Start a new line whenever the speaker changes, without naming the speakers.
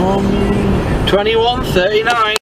21, 39.